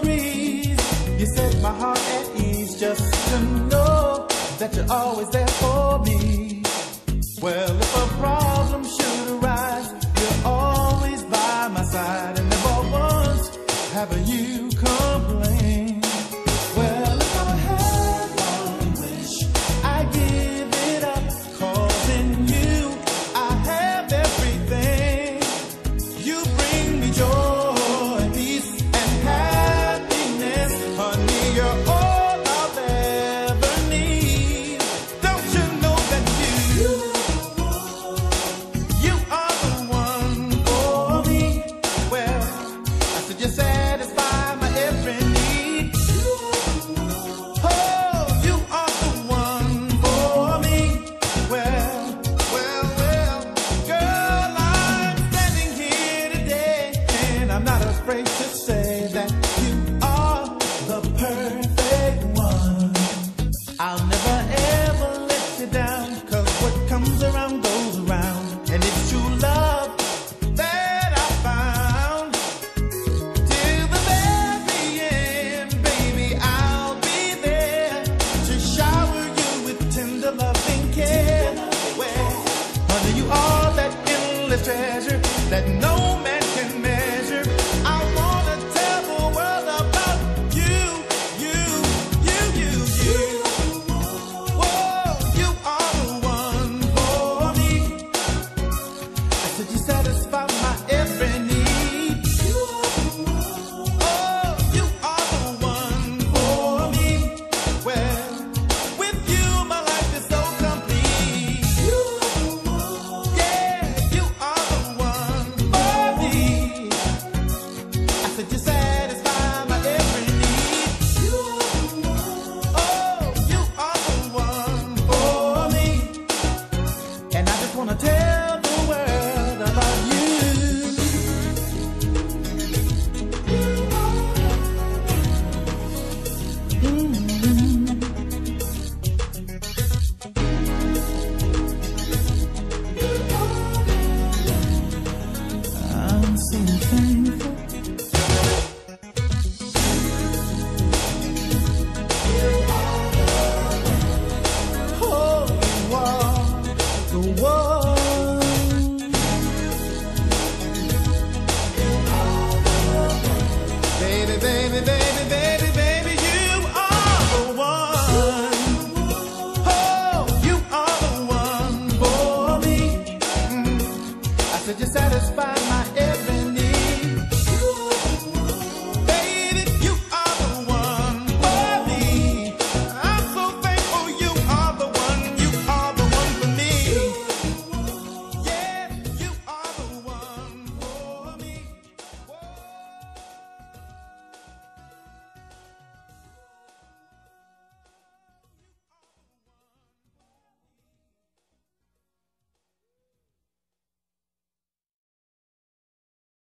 breeze. You set my heart at ease just to know that you're always there for me. Well, if a problem should arise, you're always by my side, and never once have you complained. endless treasure that no man can measure. I wanna tell the world about you, you, you, you, you. Whoa, you are the one for me. I said you said. 随你芬